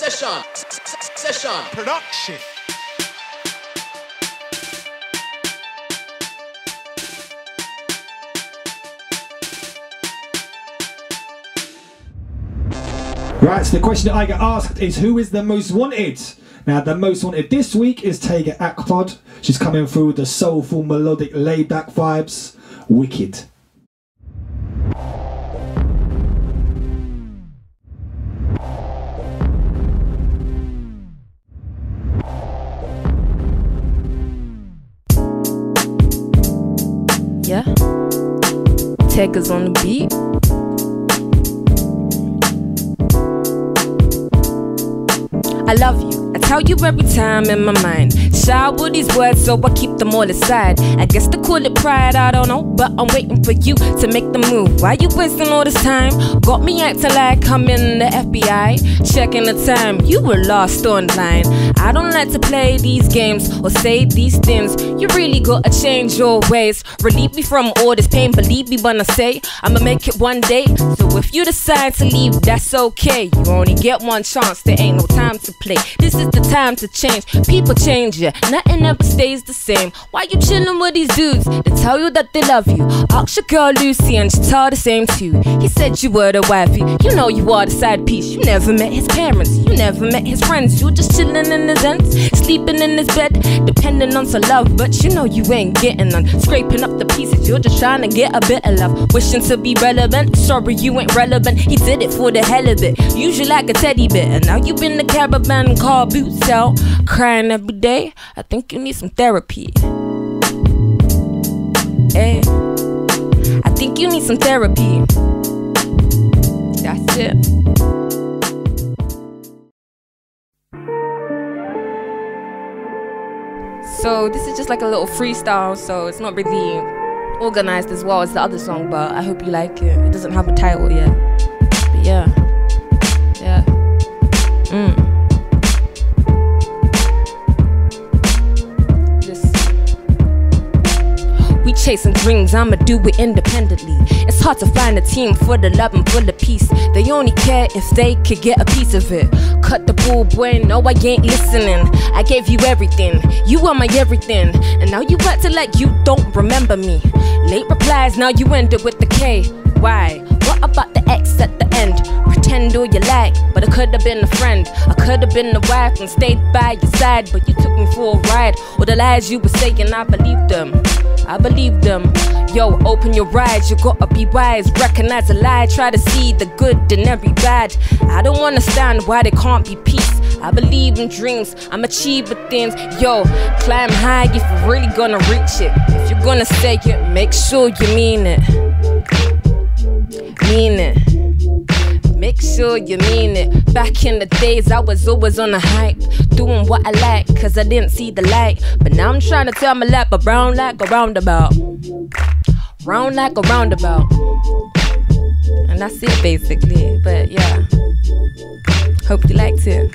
Session. Session. Production. Right, so the question that I get asked is who is the most wanted? Now, the most wanted this week is Tega Akpod. She's coming through with the soulful, melodic, laid back vibes. Wicked. Yeah. Tega's on the beat. I love you. Tell you every time in my mind. Shy with these words, so I keep them all aside. I guess to call it pride, I don't know. But I'm waiting for you to make the move. Why you wasting all this time? Got me acting like I'm in the FBI. Checking the time, you were lost online. I don't like to play these games or say these things. You really gotta change your ways. Relieve me from all this pain. Believe me when I say I'ma make it one day. So if you decide to leave, that's okay. You only get one chance, there ain't no time to play. This is the time to change. People change ya, nothing ever stays the same. Why you chillin' with these dudes? They tell you that they love you. Ask your girl Lucy and she tell the same too. He said you were the wifey. You know you are the side piece. You never met his parents. You never met his friends. You just chillin' in his ends, sleeping in his bed, depending on some love. But you know you ain't getting none. Scraping up the pieces. You're just trying to get a bit of love. Wishing to be relevant. Sorry you ain't relevant. He did it for the hell of it. Usually like a teddy bear. And now you been the caravan car out. Crying every day. I think you need some therapy. Hey. I think you need some therapy. That's it. So this is just like a little freestyle, so it's not really organized as well as the other song, but I hope you like it. It doesn't have a title yet. But yeah. Yeah. Mm. Chasing dreams, I'ma do it independently. It's hard to find a team for the love and for the peace. They only care if they could get a piece of it. Cut the bull, boy, no, I ain't listening. I gave you everything, you are my everything. And now you acting like you don't remember me. Late replies, now you end it with the K. Why? What about the could have been a friend. I could have been a wife and stayed by your side, but you took me for a ride. All the lies you were saying, I believed them. I believed them. Yo, open your eyes, you gotta be wise. Recognize a lie, try to see the good in every bad. I don't understand why there can't be peace. I believe in dreams, I'm achieving things. Yo, climb high if you're really gonna reach it. If you're gonna say it, make sure you mean it. Mean it. Sure you mean it. Back in the days, I was always on the hype. Doing what I like, cause I didn't see the light. But now I'm trying to tell my lap around like a roundabout. Round like a roundabout. And that's it basically. But yeah. Hope you liked it.